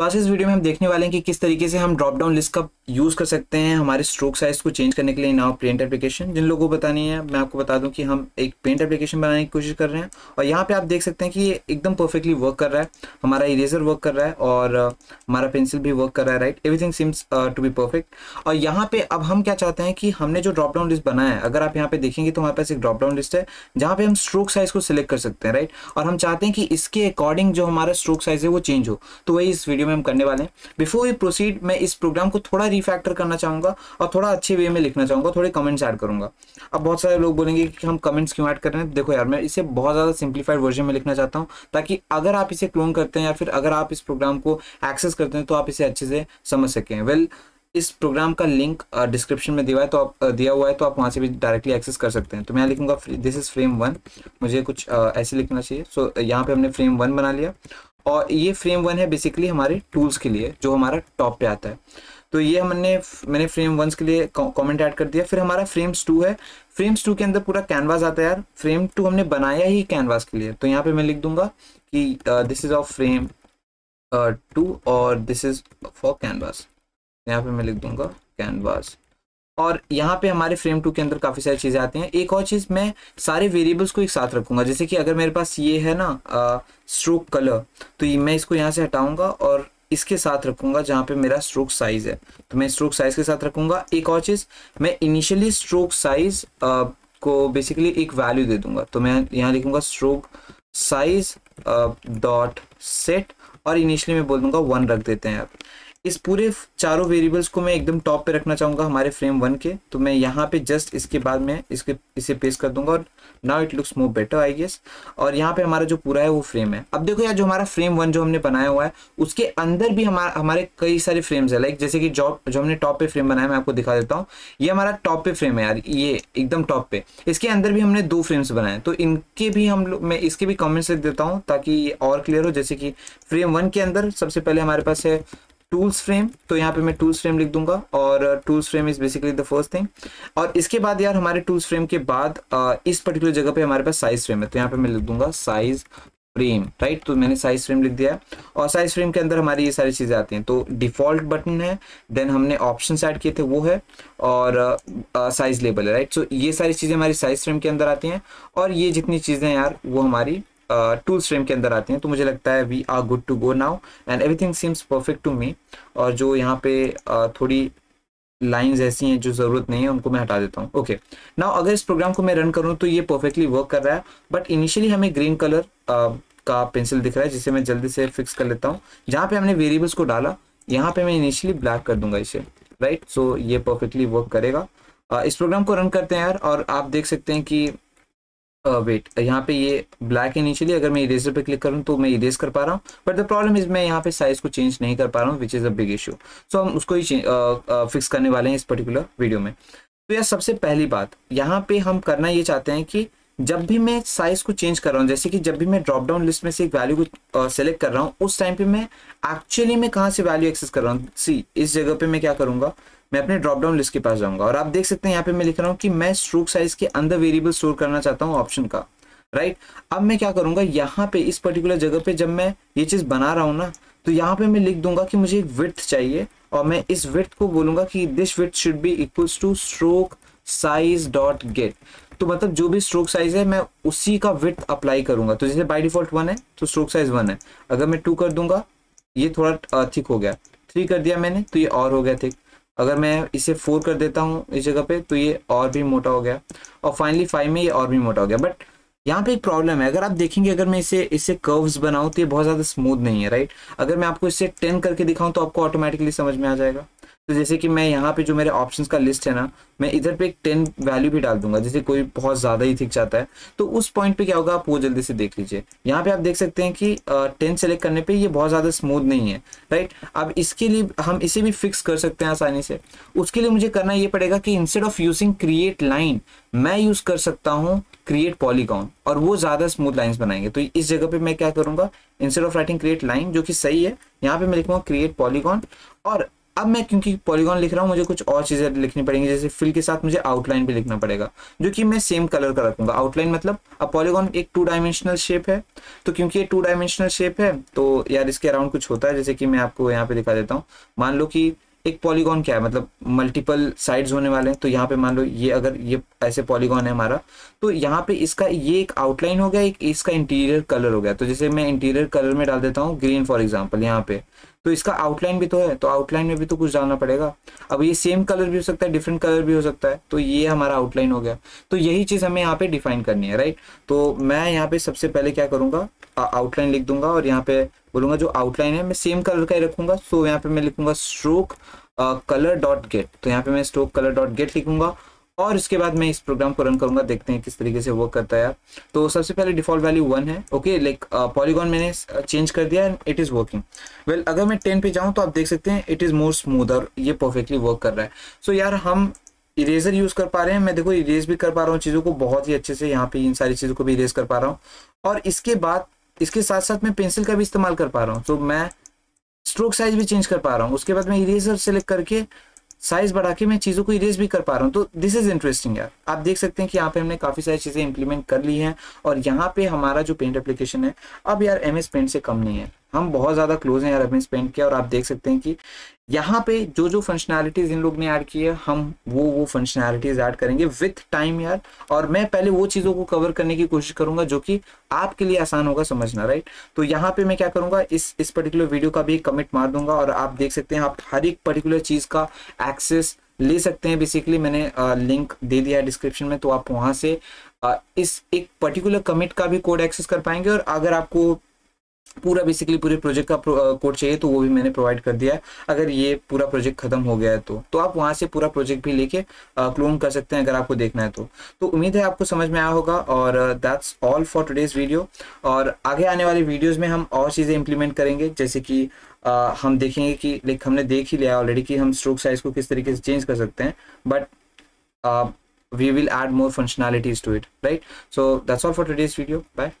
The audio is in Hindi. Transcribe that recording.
तो आज इस वीडियो में हम देखने वाले हैं कि किस तरीके से हम ड्रॉप डाउन लिस्ट का यूज़ कर सकते हैं हमारे स्ट्रोक साइज़ को चेंज करने के लिए नाउ पेंट एप्लीकेशन जिन लोगों को बतानी है, मैं आपको बता दूँ कि हम एक पेंट एप्लीकेशन बनाने की कोशिश कर रहे हैं। और यहाँ पे आप देख सकते हैं कि ये एकदम परफेक्टली वर्क कर रहा है। हमारा इरेजर वर्क कर रहा है और हमारा पेंसिल भी वर्क कर रहा है right everything seems to be perfect और यहाँ पे अब हम क्या चाहते हैं कि हमने जो ड्रॉप डाउन लिस्ट बनाया है, अगर आप यहाँ पे देखेंगे तो हमारे पास एक ड्रॉप डाउन लिस्ट है, जहाँ पे हम स्ट्रोक साइज़ को सिलेक्ट कर सकते हैं राइट और हम चाहते हैं कि इसके अकॉर्डिंग जो हमारा स्ट्रोक साइज़ है वो चेंज हो। तो वही इस वीडियो में हम करने वाले हैं। बिफोर वी प्रोसीड मैं इस प्रोग्राम को थोड़ा रिफैक्टर करना चाहूँगा और थोड़ा अच्छे वे में लिखना चाहूँगा, थोड़े कमेंट्स ऐड करूँगा। अब बहुत सारे लोग बोलेंगे कि हम कमेंट्स क्यों ऐड कर रहे हैं? देखो यार, मैं इसे बहुत ज़्यादा सिंप्लीफाइड वर्जन में लिखना चाहता हूँ, ताकि अगर आप इसे क्लोन करते हैं या फिर अगर आप इस प्रोग्राम को एक्सेस करते हैं तो आप इसे अच्छे से समझ सकें। वेल इस प्रोग्राम का लिंक डिस्क्रिप्शन में दिया है तो आप दिया हुआ है तो आप वहाँ से भी डायरेक्टली एक्सेस कर सकते हैं। तो मैं लिखूँगा दिस इज़ फ्रेम वन मुझे कुछ ऐसे लिखना चाहिए। सो यहाँ पे हमने फ्रेम वन बना लिया। और ये फ्रेम वन है बेसिकली हमारे टूल्स के लिए, जो हमारा टॉप पे आता है। तो ये हमने मैंने फ्रेम वंस के लिए कमेंट ऐड कर दिया। फिर हमारा फ्रेम्स टू है। फ्रेम्स टू के अंदर पूरा कैनवास आता है यार। फ्रेम टू हमने बनाया ही कैनवास के लिए। तो यहाँ पे मैं लिख दूँगा कि this is of frame two और दिस इज़ फॉर कैनवास यहाँ पे मैं लिख दूँगा कैनवास और यहाँ पे हमारे फ्रेम टू के अंदर काफ़ी सारी चीज़ें आती हैं। एक और चीज़ मैं सारे वेरिएबल्स को एक साथ रखूँगा। जैसे कि अगर मेरे पास ये है ना स्ट्रोक कलर तो मैं इसको यहाँ से हटाऊँगा और इसके साथ रखूँगा जहाँ पे मेरा स्ट्रोक साइज़ है। तो मैं स्ट्रोक साइज़ के साथ रखूँगा। एक और चीज़, मैं इनिशियली स्ट्रोक साइज़ को बेसिकली एक वैल्यू दे दूँगा। तो मैं यहाँ लिखूँगा स्ट्रोक साइज़ डॉट सेट और इनिशियली मैं बोल दूँगा वन रख देते हैं आप। इस पूरे चारों वेरिएबल्स को मैं एकदम टॉप पे रखना चाहूँगा हमारे फ्रेम वन के। तो मैं यहाँ पे जस्ट इसके बाद में इसके, इसे पेस्ट कर दूँगा और now it looks more better I guess और यहाँ पे हमारा जो पूरा है वो फ्रेम है। अब देखो यार, जो हमारा फ्रेम वन जो हमने बनाया हुआ है, उसके अंदर भी हमारा, हमारे कई सारे फ्रेम्स है। लाइक जैसे कि जॉब जो हमने टॉप पे फ्रेम बनाया, मैं आपको दिखा देता हूँ। ये हमारा टॉप पे फ्रेम है यार, ये एकदम टॉप पे। इसके अंदर भी हमने दो फ्रेम्स बनाए तो इनके भी हम लोग मैं इसके भी कॉमेंट्स लिख देता हूँ ताकि ये और क्लियर हो। जैसे कि फ्रेम वन के अंदर सबसे पहले हमारे पास है टूल्स फ्रेम तो यहाँ पे मैं टूल्स फ्रेम लिख दूँगा और tools frame is basically the first thing और इसके बाद यार हमारे टूल्स फ्रेम के बाद uh, इस पर्टिकुलर जगह पे हमारे पास साइज़ फ्रेम है तो यहाँ पे मैं लिख दूँगा साइज़ फ्रेम राइट तो मैंने साइज़ फ्रेम लिख दिया और साइज़ फ्रेम के अंदर हमारी ये सारी चीज़ें आती हैं। तो डिफ़ॉल्ट बटन है देन हमने ऑप्शन ऐड किए थे वो है और साइज़ uh, लेबल है राइट सो ये सारी चीज़ें हमारी साइज़ फ्रेम के अंदर आती हैं। और ये जितनी चीज़ें यार वो हमारी टूल स्ट्रीम के अंदर आती हैं तो मुझे लगता है we are good to go now and everything seems perfect to me और जो यहाँ पे uh, थोड़ी लाइंस ऐसी हैं जो ज़रूरत नहीं है उनको मैं हटा देता हूँ। ओके नाउ अगर इस प्रोग्राम को मैं रन करूँ तो ये परफेक्टली वर्क कर रहा है। बट इनिशियली हमें ग्रीन कलर uh, का पेंसिल दिख रहा है जिसे मैं जल्दी से फिक्स कर लेता हूँ। जहाँ पे हमने वेरिएबल्स को डाला यहाँ पे मैं इनिशियली ब्लैक कर दूँगा इसे। Right right? सो so, ये परफेक्टली वर्क करेगा। Uh, इस प्रोग्राम को रन करते हैं यार और आप देख सकते हैं कि वेट uh, यहाँ पे ये ब्लैक इनिशियली अगर मैं इरेजर पे क्लिक करूँ तो मैं इरेज कर पा रहा हूँ बट द प्रॉब्लम इज़ मैं यहाँ पे साइज़ को चेंज नहीं कर पा रहा हूँ which is a big issue so हम उसको ही फिक्स uh, uh, करने वाले हैं इस पर्टिकुलर वीडियो में. तो यह सबसे पहली बात यहाँ पे हम करना ये चाहते हैं कि जब भी मैं साइज़ को चेंज कर रहा हूँ जैसे कि जब भी मैं ड्रॉप डाउन लिस्ट में से एक वैल्यू को सेलेक्ट uh, कर रहा हूँ उस टाइम पे मैं एक्चुअली मैं कहाँ से वैल्यू एक्सेस कर रहा हूँ? सी इस जगह पे मैं क्या करूँगा? मैं अपने ड्रॉप डाउन लिस्ट के पास जाऊँगा और आप देख सकते हैं यहाँ पे मैं लिख रहा हूँ कि मैं स्ट्रोक साइज़ के अंदर वेरिएबल स्टोर करना चाहता हूँ ऑप्शन का राइट अब मैं क्या करूँगा, यहाँ पे इस पर्टिकुलर जगह पे जब मैं ये चीज़ बना रहा हूँ ना तो यहाँ पे मैं लिख दूँगा कि मुझे एक विथ चाहिए और मैं इस विथ को बोलूँगा कि this width should be equals to stroke size dot get तो मतलब जो भी स्ट्रोक साइज़ है, मैं उसी का विथ अप्लाई करूँगा। तो जैसे बाई डिफ़ॉल्ट वन है तो स्ट्रोक साइज़ वन है। अगर मैं टू कर दूँगा, ये थोड़ा थिक हो गया। थ्री कर दिया मैंने तो ये और हो गया थिक अगर मैं इसे फोर कर देता हूँ इस जगह पे तो ये और भी मोटा हो गया। और फाइनली फाइव में ये और भी मोटा हो गया। बट यहाँ पे एक प्रॉब्लम है। अगर आप देखेंगे, अगर मैं इसे इसे कर्व्स बनाऊँ तो ये बहुत ज़्यादा स्मूथ नहीं है राइट अगर मैं आपको इसे टेन करके दिखाऊँ तो आपको ऑटोमेटिकली समझ में आ जाएगा। तो जैसे कि मैं यहाँ पे जो मेरे ऑप्शंस का लिस्ट है ना, मैं इधर पे एक टेन वैल्यू भी डाल दूँगा, जैसे कोई बहुत ज़्यादा ही थिक चाहता है। तो उस पॉइंट पे क्या होगा, आप वो जल्दी से देख लीजिए। यहाँ पे आप देख सकते हैं कि टेन सेलेक्ट करने पे ये बहुत ज़्यादा स्मूथ नहीं है राइट अब इसके लिए हम इसे भी फिक्स कर सकते हैं आसानी से। उसके लिए मुझे करना ये पड़ेगा कि instead of using create line मैं यूज़ कर सकता हूँ क्रिएट पॉलीगॉन और वो ज़्यादा स्मूथ लाइंस बनाएँगे। तो इस जगह पे मैं क्या करूँगा instead of writing create line जो कि सही है, यहाँ पे मैं लिखूँगा क्रिएट पॉलीगॉन और अब मैं क्योंकि पॉलीगॉन लिख रहा हूँ, मुझे कुछ और चीज़ें लिखनी पड़ेंगी, जैसे फिल के साथ मुझे आउटलाइन भी लिखना पड़ेगा, जो कि मैं सेम कलर का रखूँगा। आउटलाइन मतलब अब पॉलीगॉन एक टू डायमेंशनल शेप है तो क्योंकि ये टू डायमेंशनल शेप है तो यार इसके अराउंड कुछ होता है, जैसे कि मैं आपको यहाँ पे दिखा देता हूँ। मान लो कि एक पॉलीगॉन क्या है मतलब मल्टीपल साइड्स होने वाले हैं तो यहाँ पे मान लो ये अगर ये ऐसे पॉलीगॉन है हमारा तो यहाँ पे इसका ये एक आउटलाइन हो गया, एक इसका इंटीरियर कलर हो गया। तो जैसे मैं इंटीरियर कलर में डाल देता हूँ ग्रीन फॉर एग्ज़ाम्पल यहाँ पे। तो इसका आउटलाइन भी तो है तो आउटलाइन में भी तो कुछ डालना पड़ेगा। अब ये सेम कलर भी हो सकता है डिफरेंट कलर भी हो सकता है तो ये हमारा आउटलाइन हो गया। तो यही चीज़ हमें यहाँ पे डिफाइन करनी है राइट तो मैं यहाँ पे सबसे पहले क्या करूँगा आउटलाइन लिख दूँगा और यहाँ पे बोलूँगा जो आउटलाइन है, मैं सेम कलर का ही रखूँगा। सो यहाँ पे मैं लिखूँगा स्ट्रोक कलर डॉट गेट तो यहाँ पे मैं स्ट्रोक कलर डॉट गेट लिखूँगा और इसके बाद मैं इस प्रोग्राम को रन करूँगा देखते हैं किस तरीके से वर्क करता है तो सबसे पहले डिफ़ॉल्ट वैल्यू वन है ओके लाइक पॉलीगॉन मैंने चेंज कर दिया and it is working well अगर मैं टेन पे जाऊँ तो आप देख सकते हैं इट इज़ मोर स्मूथ और ये परफेक्टली वर्क कर रहा है। सो so, यार हम इरेजर यूज़ कर पा रहे हैं। मैं देखो इरेज भी कर पा रहा हूँ चीज़ों को बहुत ही अच्छे से यहाँ पे इन सारी चीज़ों को भी इरेज कर पा रहा हूँ। और इसके बाद इसके साथ साथ मैं पेंसिल का भी इस्तेमाल कर पा रहा हूँ। तो मैं स्ट्रोक साइज़ भी चेंज कर पा रहा हूँ। उसके बाद मैं इरेजर सेलेक्ट करके साइज़ बढ़ा के मैं चीज़ों को इरेज भी कर पा रहा हूँ। तो दिस इज़ इंटरेस्टिंग यार। आप देख सकते हैं कि यहाँ पे हमने काफ़ी सारी चीज़ें इंप्लीमेंट कर ली हैं और यहाँ पे हमारा जो पेंट एप्लीकेशन है, अब यार एम एस पेंट से कम नहीं है। हम बहुत ज़्यादा क्लोज हैं यार एम एस पेंट के, और आप देख सकते हैं कि यहाँ पे जो जो फंक्शनैलिटीज इन लोग ने ऐड की है, हम वो वो फंक्शनैलिटीज ऐड करेंगे विथ टाइम यार। और मैं पहले वो चीज़ों को कवर करने की कोशिश करूँगा जो कि आपके लिए आसान होगा समझना राइट तो यहाँ पे मैं क्या करूँगा, इस इस पर्टिकुलर वीडियो का भी कमिट मार दूँगा, और आप देख सकते हैं, आप हर एक पर्टिकुलर चीज़ का एक्सेस ले सकते हैं। बेसिकली मैंने लिंक दे दिया है डिस्क्रिप्शन में तो आप वहाँ से इस एक पर्टिकुलर कमिट का भी कोड एक्सेस कर पाएँगे। और अगर आपको पूरा बेसिकली पूरे प्रोजेक्ट का कोड चाहिए तो वो भी मैंने प्रोवाइड कर दिया है। अगर ये पूरा प्रोजेक्ट खत्म हो गया है तो। तो आप वहाँ से पूरा प्रोजेक्ट भी लेके क्लोन कर सकते हैं अगर आपको देखना है तो। तो उम्मीद है आपको समझ में आया होगा और that's all for today's video और आगे आने वाली वीडियोज़ में हम और चीज़ें इंप्लीमेंट करेंगे जैसे कि uh, हम देखेंगे कि लाइक हमने देख ही लिया ऑलरेडी कि हम स्ट्रोक साइज़ को किस तरीके से चेंज कर सकते हैं। But we will add more functionalities to it right so that's all for today's video bye